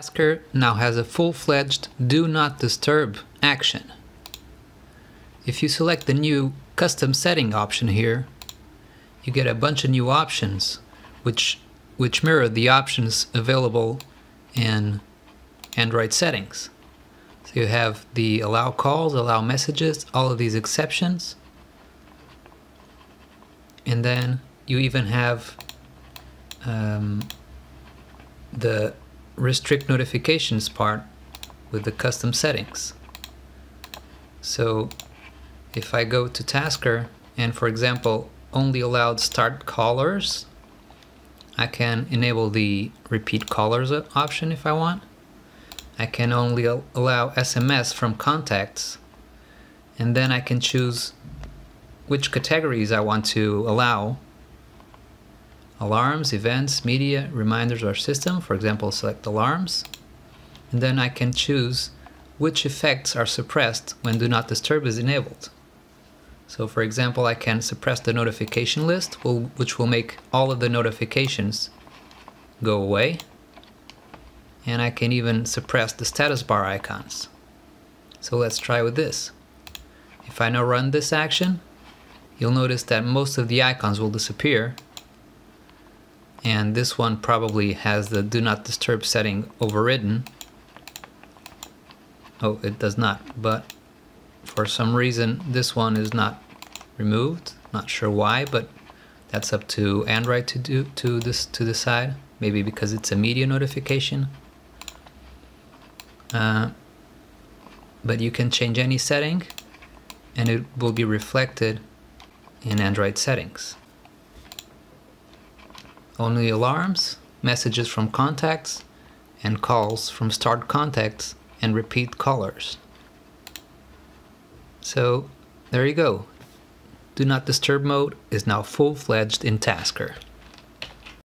Tasker now has a full-fledged Do Not Disturb action. If you select the new Custom Setting option here, you get a bunch of new options which, which mirror the options available in Android settings. So you have the allow calls, allow messages, all of these exceptions. And then you even have um, the restrict notifications part with the custom settings. So if I go to Tasker and for example only allowed starred callers, I can enable the repeat callers option if I want. I can only allow SMS from contacts and then I can choose which categories I want to allow alarms, events, media, reminders, or system. For example, select alarms. And then I can choose which effects are suppressed when Do Not Disturb is enabled. So for example, I can suppress the notification list, which will make all of the notifications go away. And I can even suppress the status bar icons. So let's try with this. If I now run this action, you'll notice that most of the icons will disappear and this one probably has the do not disturb setting overridden. Oh it does not but for some reason this one is not removed. Not sure why but that's up to Android to do to this to decide. Maybe because it's a media notification. Uh, but you can change any setting and it will be reflected in Android settings only alarms, messages from contacts, and calls from starred contacts and repeat callers. So there you go. Do not disturb mode is now full-fledged in Tasker.